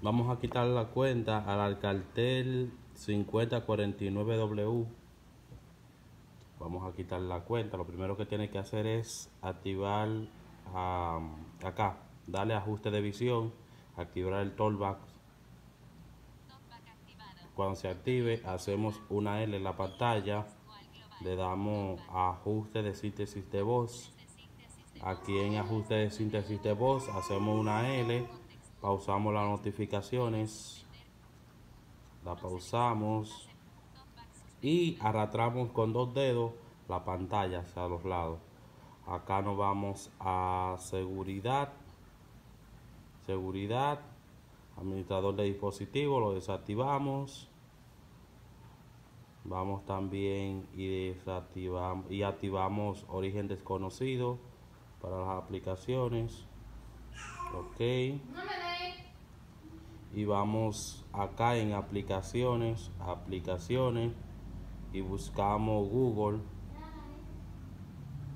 Vamos a quitar la cuenta al Alcatel 5049W. Vamos a quitar la cuenta. Lo primero que tiene que hacer es activar acá, darle ajuste de visión, activar el tollback. Cuando se active, hacemos una L en la pantalla, le damos ajuste de síntesis de voz. Aquí en ajuste de síntesis de voz hacemos una L pausamos las notificaciones, la pausamos y arrastramos con dos dedos la pantalla hacia los lados. Acá nos vamos a seguridad, seguridad, administrador de dispositivo, lo desactivamos. Vamos también y desactivamos y activamos origen desconocido para las aplicaciones. Ok y vamos acá en aplicaciones, aplicaciones y buscamos Google.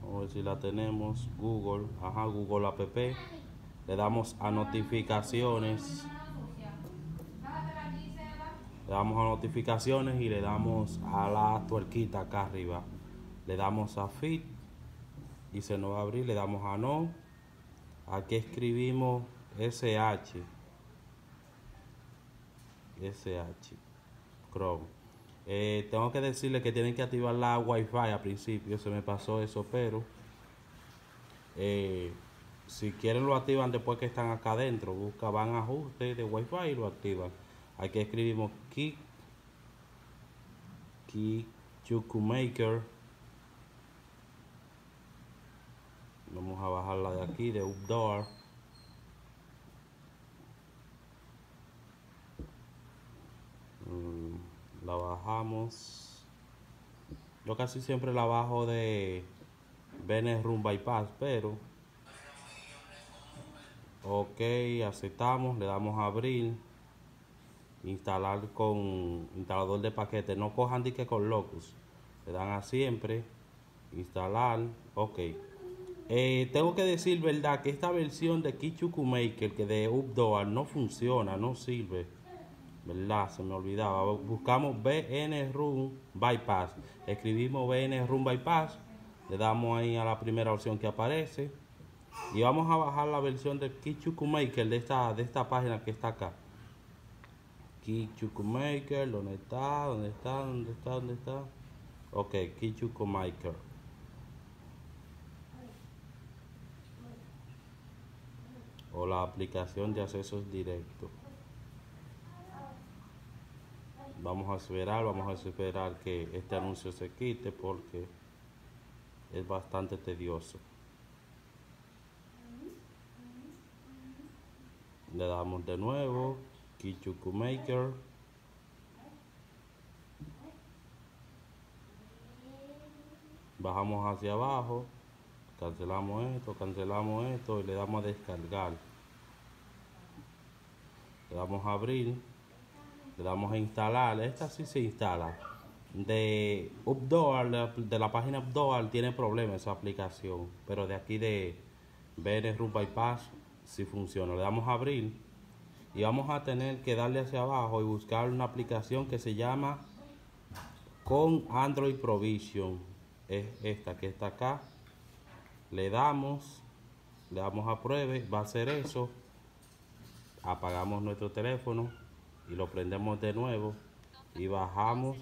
Vamos a ver si la tenemos. Google, ajá, Google App. Le damos a notificaciones. Le damos a notificaciones y le damos a la tuerquita acá arriba. Le damos a Fit y se nos va a abrir. Le damos a No. Aquí escribimos SH. SH Chrome. Eh, tengo que decirle que tienen que activar la Wi-Fi al principio, se me pasó eso, pero eh, si quieren lo activan después que están acá adentro. Busca, van a ajuste de Wi-Fi y lo activan. Aquí escribimos Key, Key Maker. Vamos a bajarla de aquí, de Updoor. La bajamos. Yo casi siempre la bajo de Bene Room Bypass pero ok aceptamos le damos a abrir instalar con instalador de paquete. No cojan dique con locus le dan a siempre instalar ok. Eh, tengo que decir verdad que esta versión de Kichuku Maker que de Updoor no funciona no sirve ¿verdad? Se me olvidaba. Buscamos BN Room Bypass. Escribimos BN Room Bypass. Le damos ahí a la primera opción que aparece. Y vamos a bajar la versión de Kichuku Maker de esta, de esta página que está acá. Kichuku Maker, ¿dónde está? ¿Dónde está? ¿Dónde está? ¿Dónde está? Ok, Kichuku Maker. O la aplicación de accesos directos vamos a esperar, vamos a esperar que este anuncio se quite porque es bastante tedioso. Le damos de nuevo, Kichuku Maker. Bajamos hacia abajo, cancelamos esto, cancelamos esto y le damos a descargar. Le damos a abrir le damos a instalar, esta sí se instala. De Updoor, de la página Updoor tiene problemas esa aplicación, pero de aquí de BN Root Bypass sí funciona. Le damos a abrir y vamos a tener que darle hacia abajo y buscar una aplicación que se llama con Android Provision. Es esta que está acá. Le damos, le damos a pruebe, va a hacer eso. Apagamos nuestro teléfono y lo prendemos de nuevo y bajamos.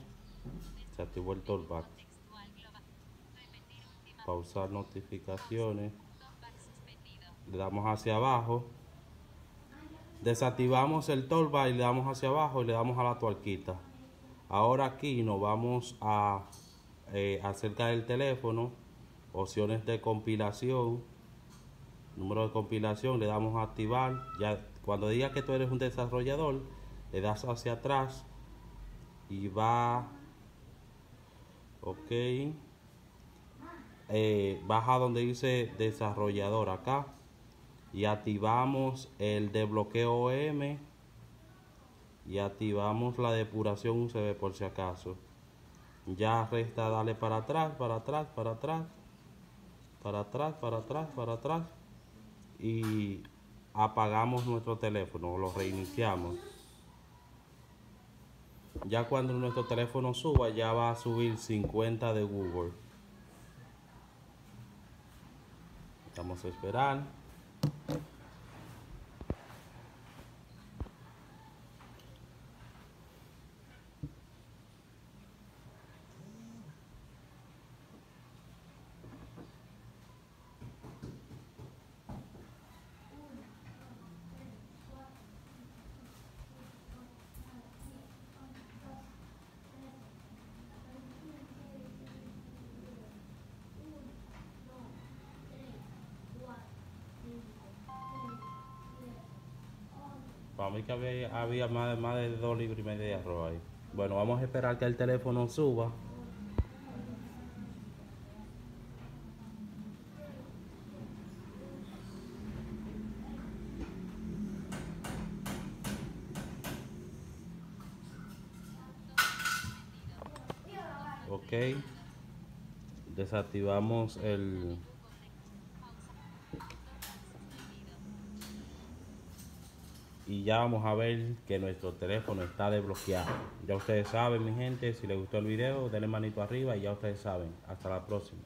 Se activó el tollback. Pausar notificaciones. Le damos hacia abajo. Desactivamos el tollback y le damos hacia abajo y le damos a la tuerquita. Ahora aquí nos vamos a eh, acercar el teléfono. Opciones de compilación. Número de compilación le damos a activar. Ya cuando diga que tú eres un desarrollador le das hacia atrás y va ok eh, baja donde dice desarrollador acá. Y activamos el desbloqueo OM y activamos la depuración UCB por si acaso. Ya resta darle para atrás para atrás para atrás para atrás para atrás para atrás. Y apagamos nuestro teléfono, lo reiniciamos. Ya cuando nuestro teléfono suba, ya va a subir 50 de Google. Vamos a esperar. Para mí que había, había más, más de dos libras y medio de arroz ahí. Bueno, vamos a esperar que el teléfono suba. Ok. Desactivamos el... y ya vamos a ver que nuestro teléfono está desbloqueado. Ya ustedes saben, mi gente, si les gustó el video, denle manito arriba y ya ustedes saben. Hasta la próxima.